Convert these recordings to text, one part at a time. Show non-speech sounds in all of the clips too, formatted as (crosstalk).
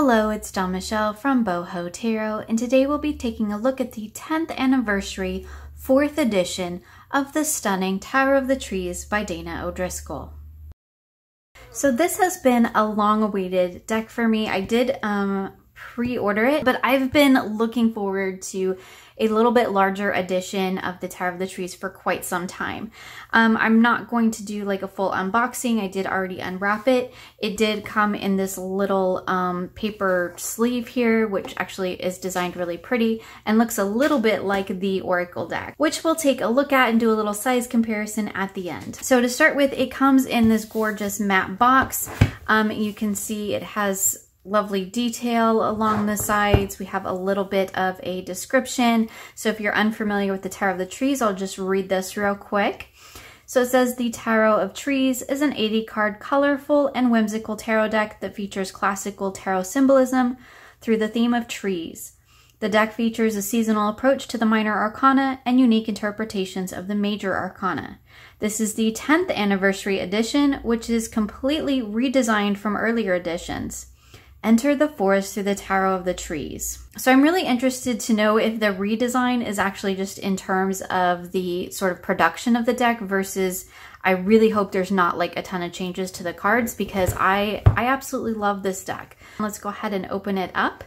Hello, it's Dawn Michelle from Boho Tarot, and today we'll be taking a look at the 10th anniversary, 4th edition of the stunning Tarot of the Trees by Dana O'Driscoll. So this has been a long-awaited deck for me. I did um, pre-order it, but I've been looking forward to a little bit larger edition of the Tarot of the Trees for quite some time. Um, I'm not going to do like a full unboxing. I did already unwrap it. It did come in this little um, paper sleeve here, which actually is designed really pretty and looks a little bit like the Oracle deck, which we'll take a look at and do a little size comparison at the end. So to start with, it comes in this gorgeous matte box. Um, you can see it has lovely detail along the sides. We have a little bit of a description. So if you're unfamiliar with the Tarot of the Trees, I'll just read this real quick. So it says the Tarot of Trees is an 80 card colorful and whimsical tarot deck that features classical tarot symbolism through the theme of trees. The deck features a seasonal approach to the minor arcana and unique interpretations of the major arcana. This is the 10th anniversary edition, which is completely redesigned from earlier editions. Enter the forest through the Tarot of the Trees. So I'm really interested to know if the redesign is actually just in terms of the sort of production of the deck versus I really hope there's not like a ton of changes to the cards because I, I absolutely love this deck. Let's go ahead and open it up.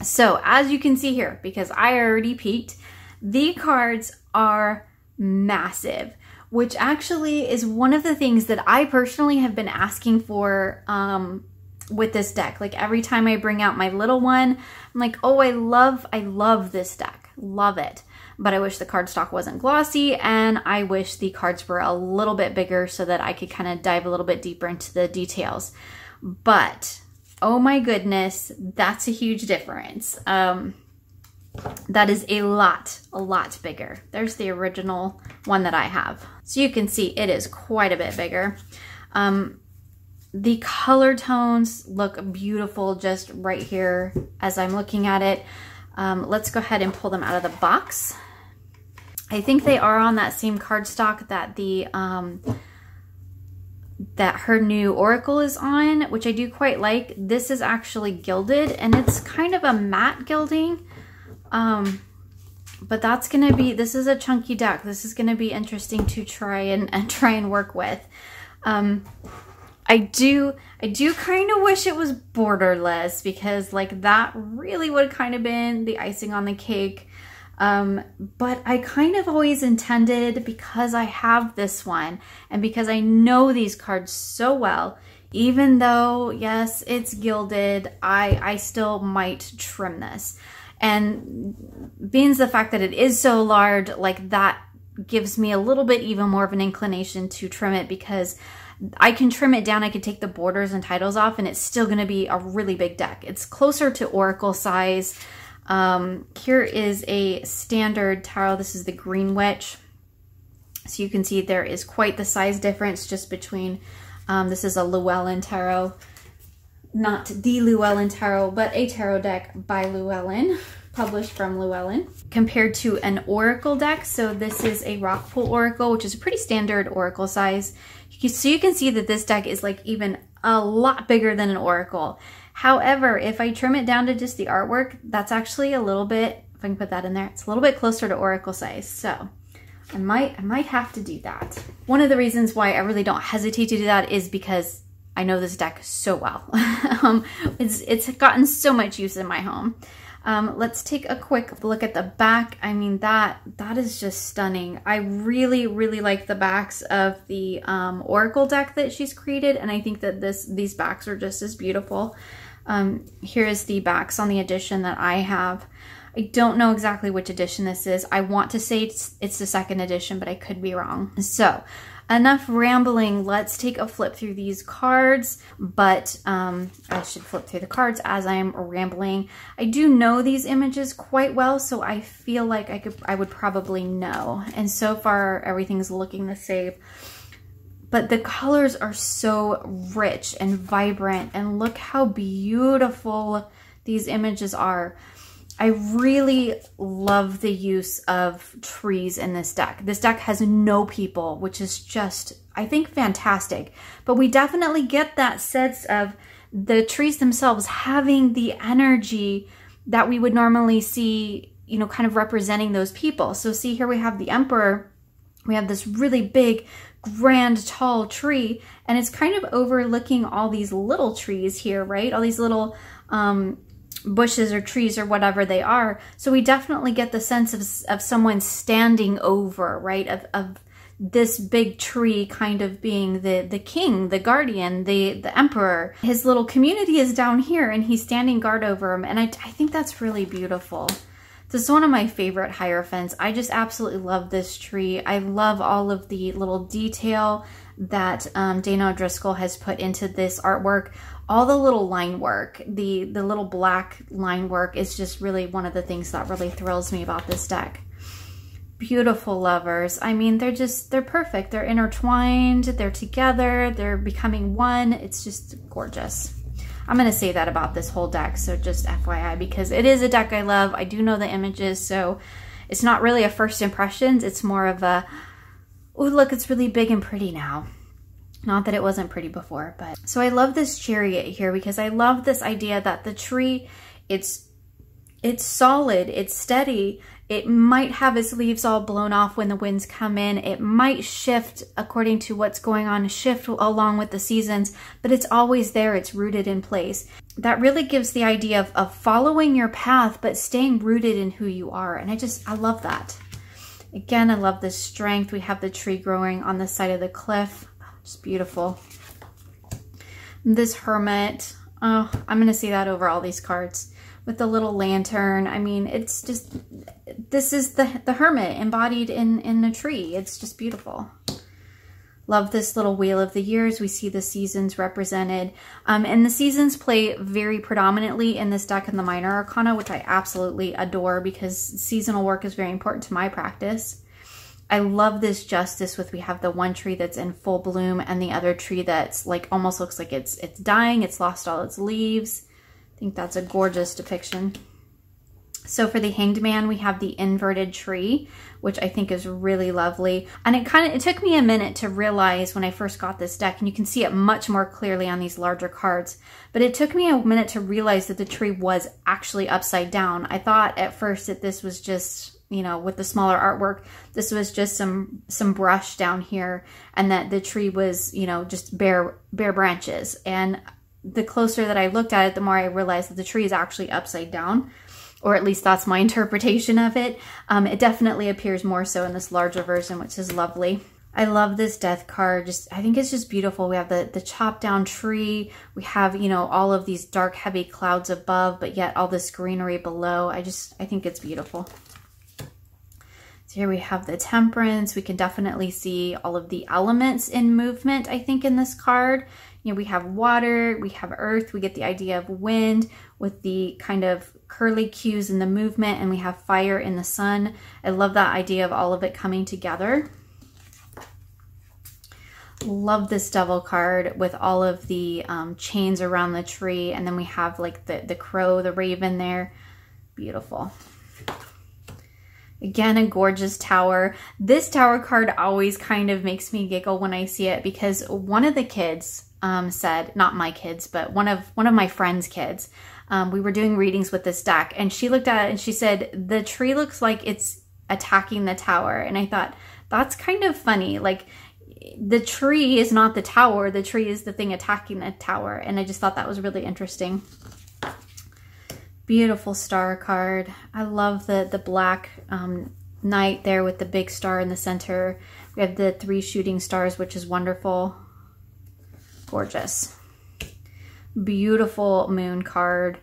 So as you can see here, because I already peeked, the cards are massive which actually is one of the things that I personally have been asking for um, with this deck. Like every time I bring out my little one, I'm like, oh, I love, I love this deck. Love it. But I wish the cardstock wasn't glossy and I wish the cards were a little bit bigger so that I could kind of dive a little bit deeper into the details. But oh my goodness, that's a huge difference. Um, that is a lot, a lot bigger. There's the original one that I have. So you can see it is quite a bit bigger. Um, the color tones look beautiful just right here as I'm looking at it. Um, let's go ahead and pull them out of the box. I think they are on that same cardstock that the um, that her new Oracle is on, which I do quite like. This is actually gilded and it's kind of a matte gilding. Um, but that's gonna be, this is a chunky deck. This is gonna be interesting to try and, (laughs) and try and work with. Um, I do I do kind of wish it was borderless because like that really would kind of been the icing on the cake. Um, but I kind of always intended because I have this one and because I know these cards so well, even though yes, it's gilded, I, I still might trim this. And being the fact that it is so large, like that gives me a little bit even more of an inclination to trim it because I can trim it down. I can take the borders and titles off and it's still going to be a really big deck. It's closer to Oracle size. Um, here is a standard tarot. This is the Green Witch. So you can see there is quite the size difference just between, um, this is a Llewellyn tarot, not the Llewellyn tarot, but a tarot deck by Llewellyn, published from Llewellyn, compared to an Oracle deck. So this is a Rockpool Oracle, which is a pretty standard Oracle size. So you can see that this deck is like even a lot bigger than an Oracle. However, if I trim it down to just the artwork, that's actually a little bit, if I can put that in there, it's a little bit closer to Oracle size. So I might, I might have to do that. One of the reasons why I really don't hesitate to do that is because I know this deck so well. (laughs) um, it's, it's gotten so much use in my home. Um, let's take a quick look at the back. I mean, that that is just stunning. I really, really like the backs of the um, Oracle deck that she's created, and I think that this these backs are just as beautiful. Um, here is the backs on the edition that I have. I don't know exactly which edition this is. I want to say it's, it's the second edition, but I could be wrong. So enough rambling. Let's take a flip through these cards, but um, I should flip through the cards as I am rambling. I do know these images quite well, so I feel like I could, I would probably know. And so far, everything's looking the same. But the colors are so rich and vibrant, and look how beautiful these images are. I really love the use of trees in this deck. This deck has no people, which is just, I think, fantastic. But we definitely get that sense of the trees themselves having the energy that we would normally see, you know, kind of representing those people. So see here we have the emperor. We have this really big, grand, tall tree, and it's kind of overlooking all these little trees here, right? All these little um, bushes or trees or whatever they are. So we definitely get the sense of, of someone standing over, right? Of, of this big tree kind of being the, the king, the guardian, the, the emperor. His little community is down here and he's standing guard over him. And I, I think that's really beautiful. This is one of my favorite Hierophants. I just absolutely love this tree. I love all of the little detail that um, Dana O'Driscoll has put into this artwork. All the little line work, the, the little black line work is just really one of the things that really thrills me about this deck beautiful lovers. I mean, they're just, they're perfect. They're intertwined, they're together, they're becoming one. It's just gorgeous. I'm going to say that about this whole deck, so just FYI, because it is a deck I love. I do know the images, so it's not really a first impressions. It's more of a, oh, look, it's really big and pretty now. Not that it wasn't pretty before, but. So I love this chariot here because I love this idea that the tree, it's it's solid, it's steady, it might have its leaves all blown off when the winds come in. It might shift according to what's going on, shift along with the seasons, but it's always there. It's rooted in place. That really gives the idea of, of following your path, but staying rooted in who you are. And I just, I love that. Again, I love the strength. We have the tree growing on the side of the cliff. Just beautiful. This hermit. Oh, I'm going to see that over all these cards with the little lantern. I mean, it's just, this is the, the hermit embodied in, in a tree. It's just beautiful. Love this little wheel of the years. We see the seasons represented. Um, and the seasons play very predominantly in this deck in the minor arcana, which I absolutely adore because seasonal work is very important to my practice. I love this justice with we have the one tree that's in full bloom and the other tree that's like almost looks like it's it's dying, it's lost all its leaves. I think that's a gorgeous depiction. So for the Hanged Man, we have the inverted tree, which I think is really lovely. And it kind of, it took me a minute to realize when I first got this deck, and you can see it much more clearly on these larger cards, but it took me a minute to realize that the tree was actually upside down. I thought at first that this was just, you know, with the smaller artwork, this was just some, some brush down here and that the tree was, you know, just bare, bare branches. And the closer that I looked at it, the more I realized that the tree is actually upside down, or at least that's my (laughs) interpretation of it. Um, it definitely appears more so in this larger version, which is lovely. I love this death card. Just I think it's just beautiful. We have the the chopped down tree. We have, you know, all of these dark heavy clouds above, but yet all this greenery below. I just I think it's beautiful. So here we have the temperance. We can definitely see all of the elements in movement, I think, in this card. You know, we have water, we have earth, we get the idea of wind with the kind of curly cues in the movement, and we have fire in the sun. I love that idea of all of it coming together. Love this devil card with all of the um, chains around the tree, and then we have like the, the crow, the raven there. Beautiful. Again, a gorgeous tower. This tower card always kind of makes me giggle when I see it because one of the kids um, said, not my kids, but one of one of my friend's kids. Um, we were doing readings with this deck, and she looked at it and she said, "The tree looks like it's attacking the tower." And I thought that's kind of funny. Like the tree is not the tower; the tree is the thing attacking the tower. And I just thought that was really interesting. Beautiful star card. I love the the black um, night there with the big star in the center. We have the three shooting stars, which is wonderful. Gorgeous. Beautiful moon card.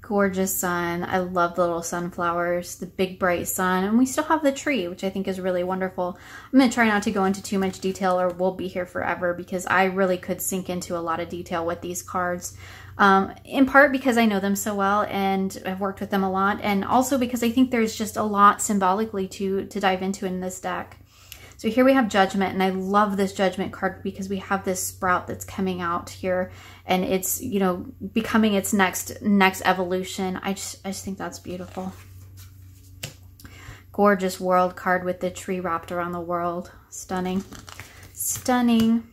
Gorgeous sun. I love the little sunflowers, the big bright sun, and we still have the tree, which I think is really wonderful. I'm going to try not to go into too much detail or we'll be here forever because I really could sink into a lot of detail with these cards. Um, in part because I know them so well and I've worked with them a lot, and also because I think there's just a lot symbolically to, to dive into in this deck. So here we have Judgment, and I love this Judgment card because we have this sprout that's coming out here, and it's, you know, becoming its next next evolution. I just, I just think that's beautiful. Gorgeous world card with the tree wrapped around the world. Stunning. Stunning.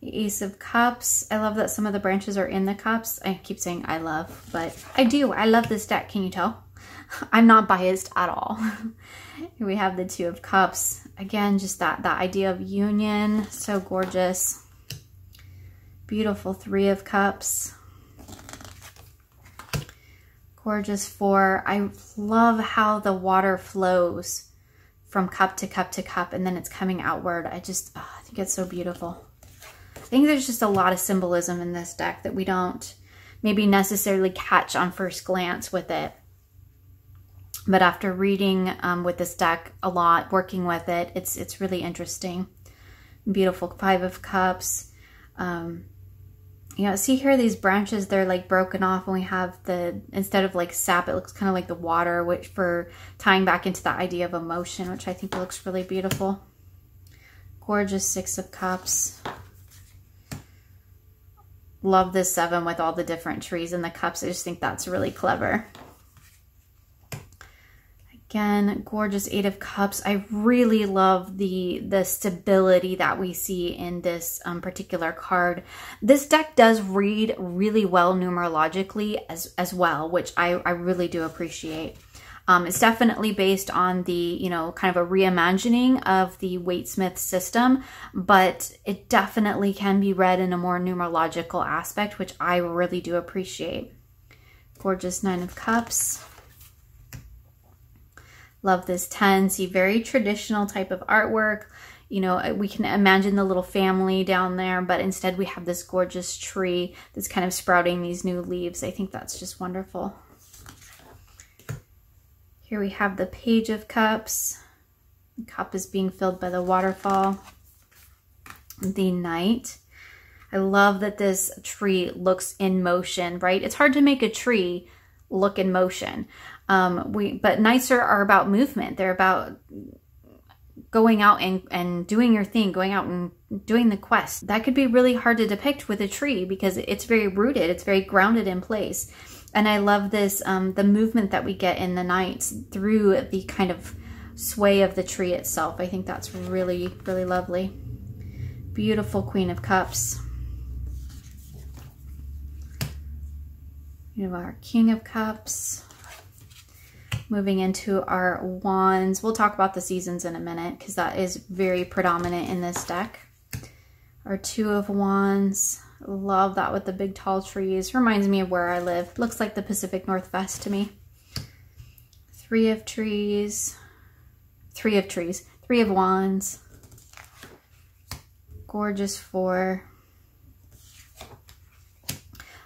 The Ace of Cups. I love that some of the branches are in the cups. I keep saying I love, but I do. I love this deck. Can you tell? I'm not biased at all. (laughs) We have the Two of Cups. Again, just that, that idea of union. So gorgeous. Beautiful Three of Cups. Gorgeous Four. I love how the water flows from cup to cup to cup and then it's coming outward. I just, oh, I think it's so beautiful. I think there's just a lot of symbolism in this deck that we don't maybe necessarily catch on first glance with it. But after reading um, with this deck a lot, working with it, it's it's really interesting. Beautiful Five of Cups. Um, you know, see here these branches, they're like broken off and we have the, instead of like sap, it looks kind of like the water, which for tying back into the idea of emotion, which I think looks really beautiful. Gorgeous Six of Cups. Love this seven with all the different trees and the cups. I just think that's really clever. Again, gorgeous Eight of Cups. I really love the, the stability that we see in this um, particular card. This deck does read really well numerologically as, as well, which I, I really do appreciate. Um, it's definitely based on the, you know, kind of a reimagining of the Waite-Smith system, but it definitely can be read in a more numerological aspect, which I really do appreciate. Gorgeous Nine of Cups. Love this 10. See, very traditional type of artwork. You know, we can imagine the little family down there, but instead we have this gorgeous tree that's kind of sprouting these new leaves. I think that's just wonderful. Here we have the Page of Cups. The cup is being filled by the waterfall. The Knight. I love that this tree looks in motion, right? It's hard to make a tree look in motion. Um, we but knights are, are about movement. They're about going out and, and doing your thing, going out and doing the quest. That could be really hard to depict with a tree because it's very rooted, it's very grounded in place. And I love this, um, the movement that we get in the knights through the kind of sway of the tree itself. I think that's really, really lovely. Beautiful Queen of Cups. You have our King of Cups. Moving into our wands. We'll talk about the seasons in a minute because that is very predominant in this deck. Our two of wands. Love that with the big tall trees. Reminds me of where I live. Looks like the Pacific Northwest to me. Three of trees. Three of trees. Three of wands. Gorgeous four.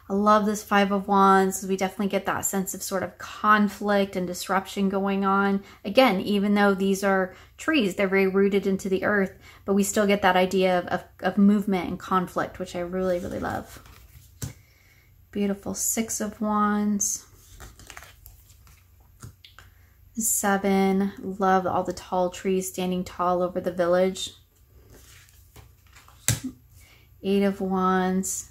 I love this Five of Wands. We definitely get that sense of sort of conflict and disruption going on. Again, even though these are trees, they're very rooted into the earth, but we still get that idea of, of, of movement and conflict, which I really, really love. Beautiful Six of Wands. Seven. Love all the tall trees standing tall over the village. Eight of Wands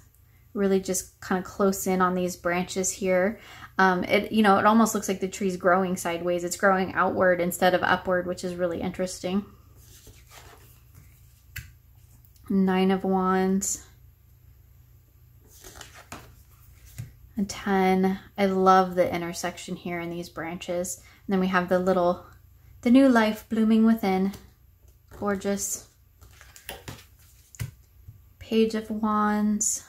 really just kind of close in on these branches here. Um, it, you know, it almost looks like the tree's growing sideways. It's growing outward instead of upward, which is really interesting. Nine of Wands. A 10. I love the intersection here in these branches. And then we have the little, the new life blooming within. Gorgeous. Page of Wands.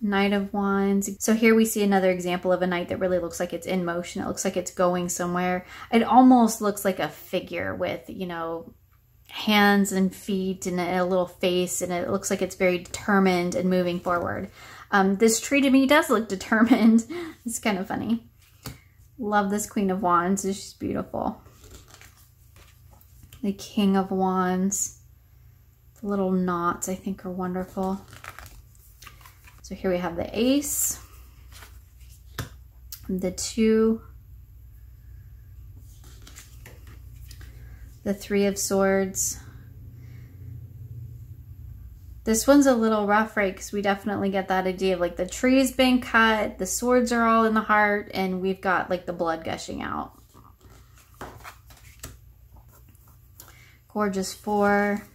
Knight of Wands. So here we see another example of a knight that really looks like it's in motion. It looks like it's going somewhere. It almost looks like a figure with, you know, hands and feet and a little face and it looks like it's very determined and moving forward. Um, this tree to me does look (laughs) determined. it's kind of funny. Love this Queen of Wands. She's beautiful. The King of Wands. The little knots I think are wonderful. So here we have the ace, the two, the three of swords. This one's a little rough, right? Because we definitely get that idea of like the tree's been cut, the swords are all in the heart, and we've got like the blood gushing out. Gorgeous four,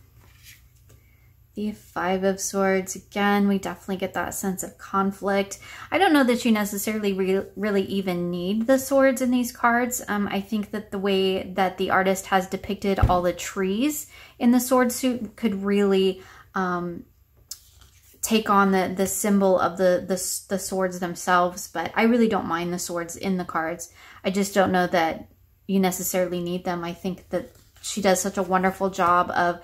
The Five of Swords, again, we definitely get that sense of conflict. I don't know that you necessarily re really even need the swords in these cards. Um, I think that the way that the artist has depicted all the trees in the sword suit could really um, take on the, the symbol of the, the, the swords themselves. But I really don't mind the swords in the cards. I just don't know that you necessarily need them. I think that she does such a wonderful job of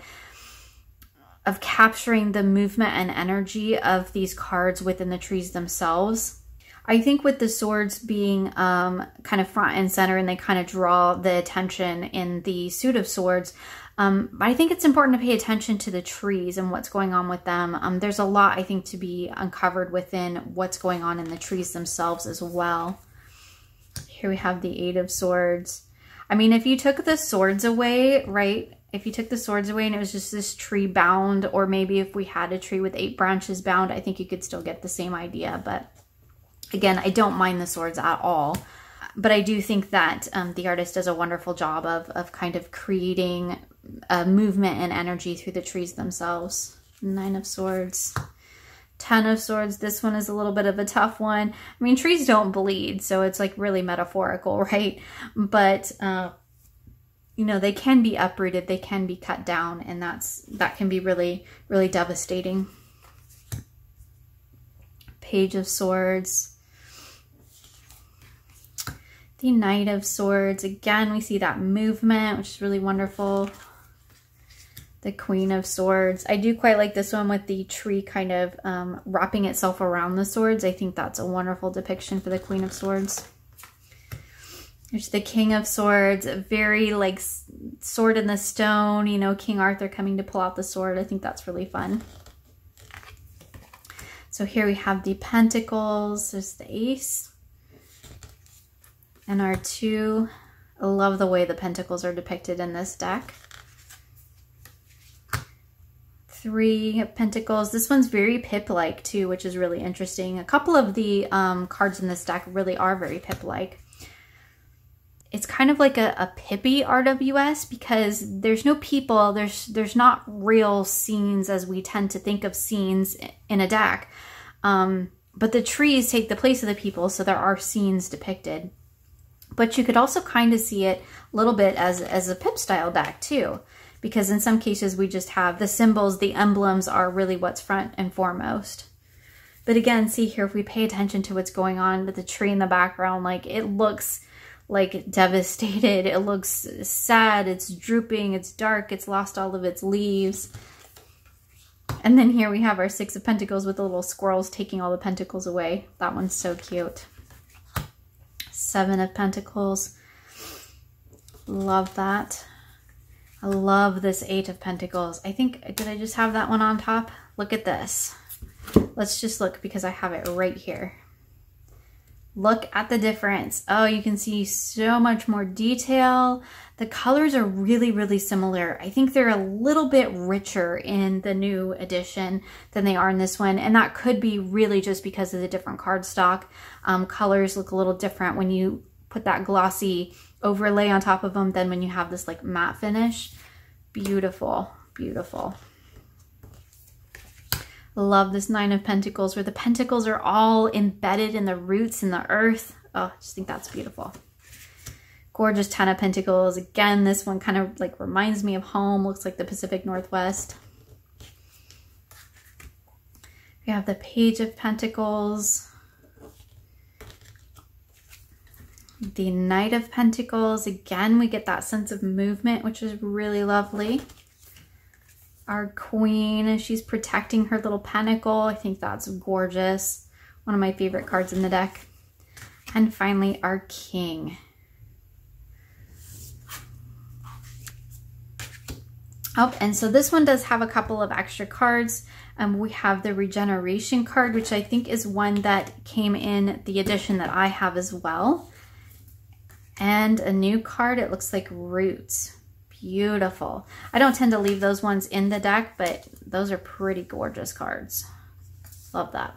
of capturing the movement and energy of these cards within the trees themselves. I think with the swords being um, kind of front and center and they kind of draw the attention in the suit of swords, um, I think it's important to pay attention to the trees and what's going on with them. Um, there's a lot, I think, to be uncovered within what's going on in the trees themselves as well. Here we have the Eight of Swords. I mean, if you took the swords away, right, if you took the swords away and it was just this tree bound, or maybe if we had a tree with eight branches bound, I think you could still get the same idea. But again, I don't mind the swords at all. But I do think that um, the artist does a wonderful job of, of kind of creating a movement and energy through the trees themselves. Nine of Swords. Ten of Swords. This one is a little bit of a tough one. I mean, trees don't bleed, so it's like really metaphorical, (laughs) right? But uh, you know, they can be uprooted, they can be cut down, and that's that can be really, really devastating. Page of Swords. The Knight of Swords. Again, we see that movement, which is really wonderful. The Queen of Swords. I do quite like this one with the tree kind of um, wrapping itself around the swords. I think that's a wonderful depiction for the Queen of Swords. There's the King of Swords, very like sword in the stone, you know, King Arthur coming to pull out the sword. I think that's really fun. So here we have the Pentacles, there's the Ace, and our two. I love the way the Pentacles are depicted in this deck. Three Pentacles. This one's very Pip-like too, which is really interesting. A couple of the um, cards in this deck really are very Pip-like it's kind of like a, a Pippi RWS because there's no people, there's there's not real scenes as we tend to think of scenes in a deck. Um, but the trees take the place of the people, so there are scenes depicted. But you could also kind of see it a little bit as, as a Pip style deck too, because in some cases we just have the symbols, the emblems are really what's front and foremost. But again, see here, if we pay attention to what's going on with the tree in the background, like it looks like devastated. (laughs) It looks sad. It's drooping. It's dark. It's lost all of its leaves. And then here we have our Six of Pentacles with the little squirrels taking all the pentacles away. That one's so cute. Seven of Pentacles. Love that. I love this Eight of Pentacles. I think, did I just have that one on top? Look at this. Let's just look because I have it right here. Look at the difference. Oh, you can see so much more detail. The colors are really, really similar. I think they're a little bit richer in the new edition than they are in this one. And that could be really just because of the different cardstock. Um, colors look a little different when you put that glossy overlay on top of them than when you have this like matte finish. Beautiful, beautiful. Love this Nine of Pentacles where the pentacles are all embedded in the roots in the earth. Oh, I just think that's beautiful. Gorgeous Ten of Pentacles. Again, this one kind of like reminds me of home. Looks like the Pacific Northwest. We have the Page of Pentacles. The Knight of Pentacles. Again, we get that sense of movement, which is really lovely our queen. She's protecting her little pentacle. I think that's gorgeous. One of my favorite cards in the deck. And finally, our king. Oh, and so this one does have a couple of extra cards. Um, we have the regeneration card, which I think is one that came in the edition that I have as well. And a new card, it looks like Roots beautiful. I don't tend to leave those ones in the deck, but those are pretty gorgeous cards. Love that.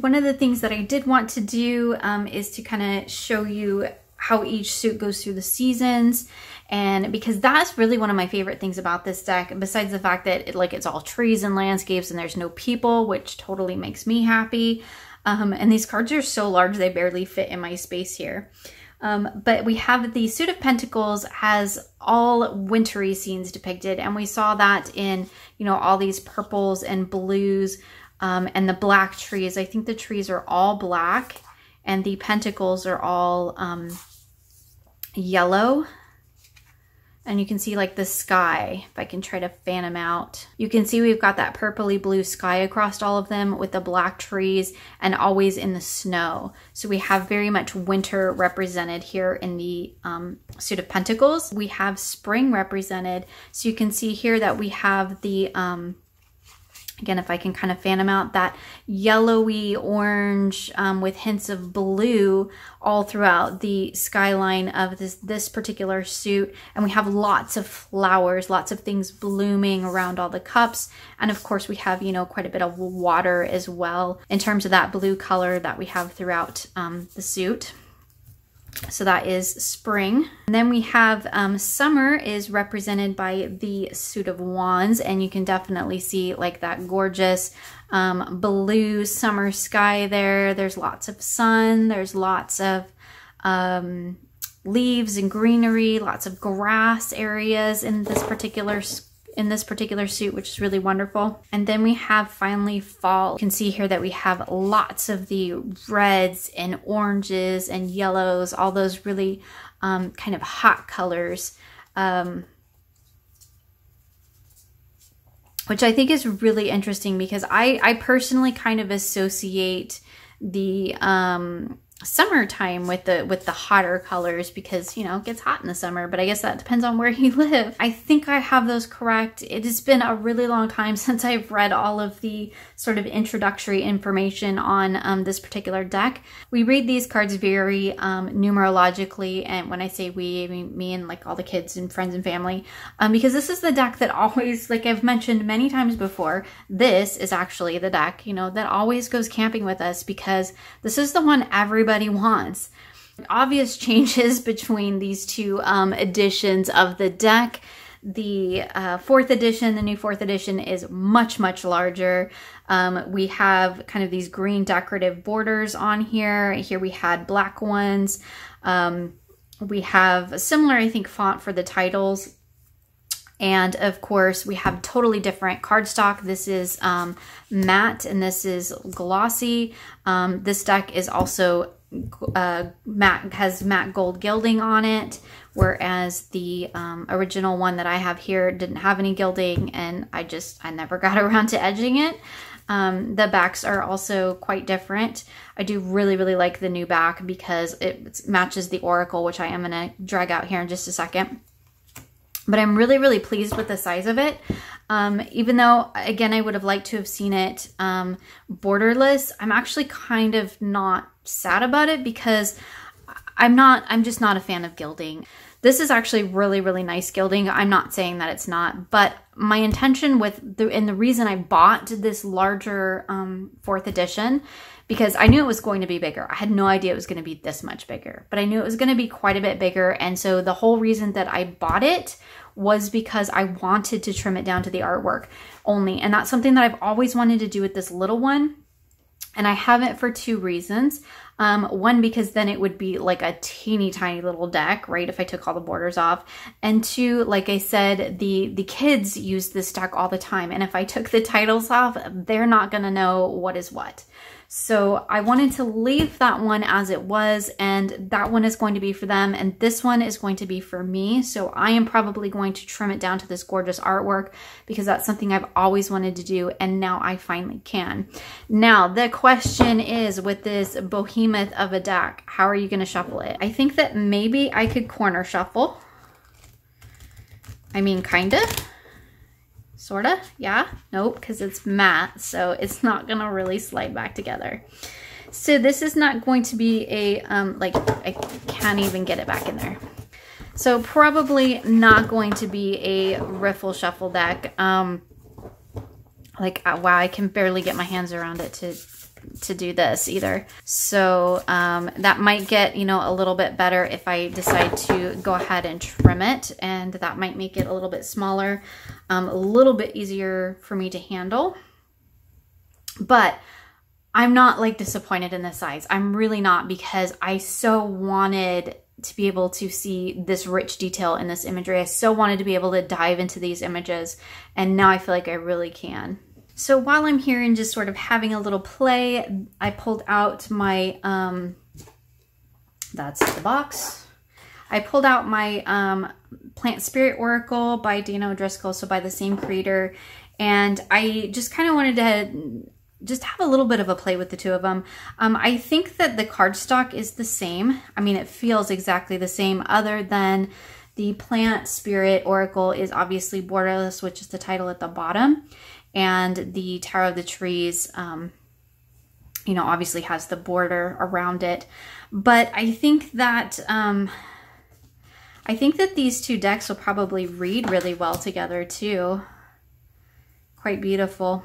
One of the things that I did want to do um, is to kind of show you how each suit goes through the seasons and because that's really one of my favorite things about this deck besides the fact that it, like it's all trees and landscapes and there's no people which totally makes me happy um, and these cards are so large they barely fit in my space here um, but we have the suit of pentacles has all wintry scenes depicted and we saw that in you know all these purples and blues um, and the black trees. I think the trees are all black and the pentacles are all um, yellow and you can see like the sky if I can try to fan them out. You can see we've got that purpley blue sky across all of them with the black trees and always in the snow. So we have very much winter represented here in the um, suit of pentacles. We have spring represented. So you can see here that we have the um, Again, if I can kind of fan them out, that yellowy orange um, with hints of blue all throughout the skyline of this, this particular suit. And we have lots of flowers, lots of things blooming around all the cups. And of course we have, you know, quite a bit of water as well in terms of that blue color that we have throughout um, the suit. So that is spring. And then we have um, summer is represented by the suit of wands and you can definitely see like that gorgeous um, blue summer sky there. There's lots of sun. There's lots of um, leaves and greenery, lots of grass areas in this particular in this particular suit, which is really wonderful. And then we have finally fall. You can see here that we have lots of the reds and oranges and yellows, all those really um, kind of hot colors. Um, which I think is really interesting because I, I personally kind of associate the um, summertime with the with the hotter colors because you know it gets hot in the summer but i guess that depends on where (laughs) you live. I think i have those correct. It has been a really long time (laughs) since i've read all of the sort of introductory information on um, this particular deck. We read these cards very um, numerologically and when i say we I mean me and like all the kids and friends and family um, because this is the deck that always like i've mentioned many times before this is actually the deck you know that always goes camping with us because this is the one everybody everybody wants. Obvious (laughs) changes between these two um, editions of the deck. The uh, fourth edition, the new fourth edition, is much, much larger. Um, we have kind of these green decorative borders on here. Here we had black ones. Um, we have a similar, I think, font for the titles. And of course, we have totally different cardstock. This is um, matte and this is glossy. Um, this deck is also uh, matte has matte gold gilding on it, whereas the um, original one that I have here didn't have any gilding, and I just I never (laughs) got around to edging it. Um, the backs are also quite different. I do really, really like the new back because it matches the Oracle, which I am going to drag out here in just a second. But I'm really, really pleased with the size of it. Um, even though, again, I would have liked to have seen it um, borderless, I'm actually kind of not sad about it because I'm not, I'm just not a fan of gilding. This is actually really, really nice gilding. I'm not saying that it's not, but my intention with the, and the reason I bought this larger um, fourth edition, because I knew it was going to be bigger. I had no idea it was going to be this much bigger, but I knew it was going to be quite a bit bigger. And so the whole reason that I bought it was because I wanted to trim it down to the artwork only. And that's something that I've always wanted to do with this little one. And I haven't for two reasons. Um, one, because then it would be like a teeny tiny little deck, right? If I took all the borders off. And two, like I said, the, the kids use this deck all the time. And if I took the titles off, they're not going to know what is what. So I wanted to leave that one as it was and that one is going to be for them and this one is going to be for me. So I am probably going to trim it down to this gorgeous artwork because that's something I've always wanted to do and now I finally can. Now the question is with this behemoth of a deck, how are you going to shuffle it? I think that maybe I could corner shuffle. I mean, kind of. Sorta, yeah, nope, because it's matte, so it's not gonna really slide back together. So this is not going to be a, um, like, I can't even get it back in there. So probably not going to be a riffle shuffle deck. Um, like, uh, wow, I can barely get my hands around it to to do this either. So um, that might get, you know, a little bit better if I decide to go ahead and trim it. And that might make it a little bit smaller, um, a little bit easier for me to handle. But I'm not like disappointed in the size. I'm really not because I so wanted to be able to see this rich detail in this imagery. I so wanted to be able to dive into these images and now I feel like I really can. So while I'm here and just sort of having a little play, I pulled out my, um, that's the box. I pulled out my um, Plant Spirit Oracle by Dana O'Driscoll, so by the same creator. And I just kind of wanted to just have a little bit of a play with the two of them. Um, I think that the cardstock is the same. I mean, it feels exactly the same other than the Plant Spirit Oracle is obviously borderless, which is the title at the bottom. And the Tarot of the Trees, um, you know, obviously has the border around it. But I think that, um, I think that these two decks will probably read really well together too. Quite beautiful.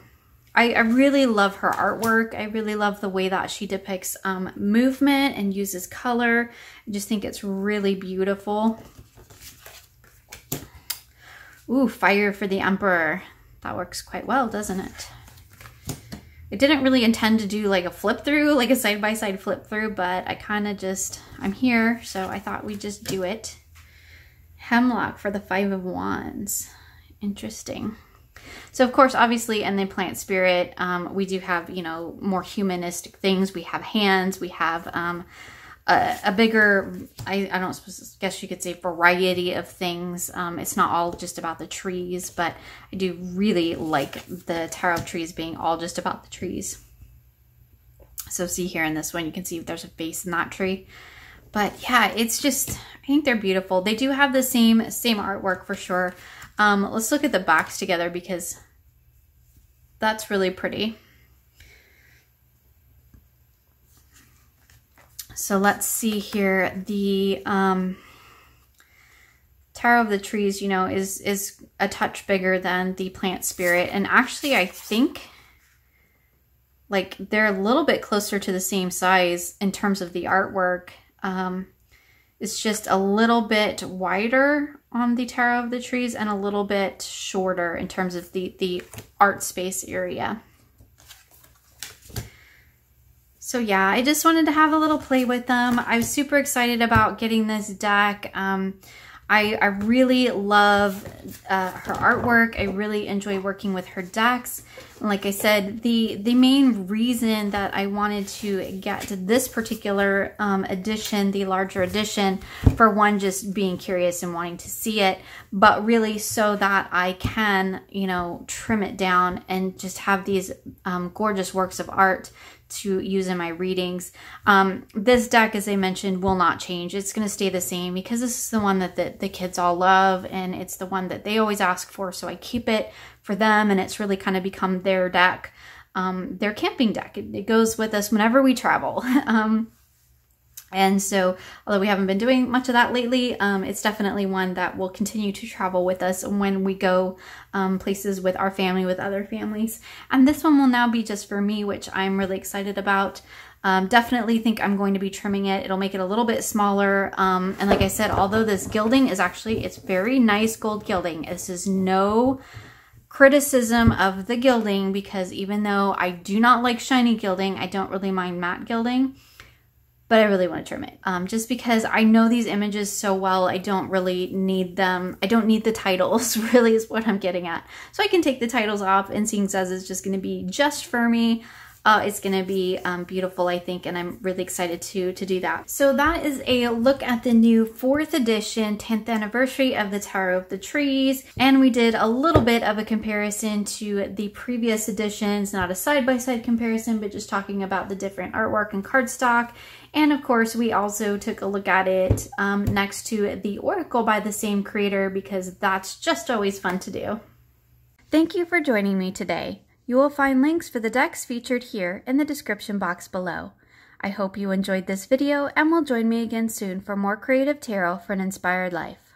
I, I, really love her artwork. I really love the way that she depicts um, movement and uses color. I just think it's really beautiful. Ooh, Fire for the Emperor. That works quite well, doesn't it? It didn't really intend to do like a flip through, like a side-by-side -side flip through, but I kind of just, I'm here, so I thought we'd just do it. Hemlock for the Five of Wands. Interesting. So of course, obviously in the plant spirit, um, we do have, you know, more humanistic things. We have hands, we have um, a, a, bigger, I, I don't guess you could say variety of things. Um, it's not all just about the trees, but I do really like the tarot of trees being all just about the trees. So see here in this one, you can see there's a face in that tree. But yeah, it's just, I think they're beautiful. They do have the same, same artwork for sure. Um, let's look at the box together because that's really pretty. So let's see here. The um, Tarot of the Trees, you know, is, is a touch bigger than the Plant Spirit. And actually, I think like they're a little bit closer to the same size in terms of the artwork. Um, it's just a little bit wider on the Tarot of the Trees and a little bit shorter in terms of the, the art space area. So yeah, I just wanted to have a little play with them. I was super excited about getting this deck. Um, I, I really love uh, her artwork. I really enjoy working with her decks. And like I said, the, the main reason that I wanted to get to this particular um, edition, the larger edition, for one, just being curious and wanting to see it, but really so that I can, you know, trim it down and just have these um, gorgeous works of art to use in my readings. Um, this deck, as I mentioned, will not change. It's going to stay the same because this is the one that the, the kids all love and it's the one that they always ask for. So I keep it for them and it's really kind of become their deck, um, their camping deck. It, it, goes with us whenever we travel. (laughs) um, and so, although we haven't been doing much of that lately, um, it's definitely one that will continue to travel with us when we go um, places with our family, with other families. And this one will now be just for me, which I'm really excited about. Um, definitely think I'm going to be trimming it. It'll make it a little bit smaller. Um, and like I said, although this gilding is actually, it's very nice gold gilding. This is no criticism of the gilding because even though I do not like shiny gilding, I don't really mind matte gilding but I really want to trim it. Um, just because I know these images so well, I don't really need them. I don't need the titles, (laughs) really is what I'm getting at. So I can take the titles off and Seeing Says it's just going to be just for me. Uh, it's going to be um, beautiful, I think, and I'm really excited to, to do that. So that is a look at the new 4th edition 10th anniversary of the Tarot of the Trees. And we did a little bit of a comparison to the previous editions, not a side-by-side -side comparison, but just talking about the different artwork and cardstock and of course, we also took a look at it um, next to the Oracle by the same creator because that's just always fun to do. Thank you for joining me today. You will find links for the decks featured here in the description box below. I hope you enjoyed this video and will join me again soon for more creative tarot for an inspired life.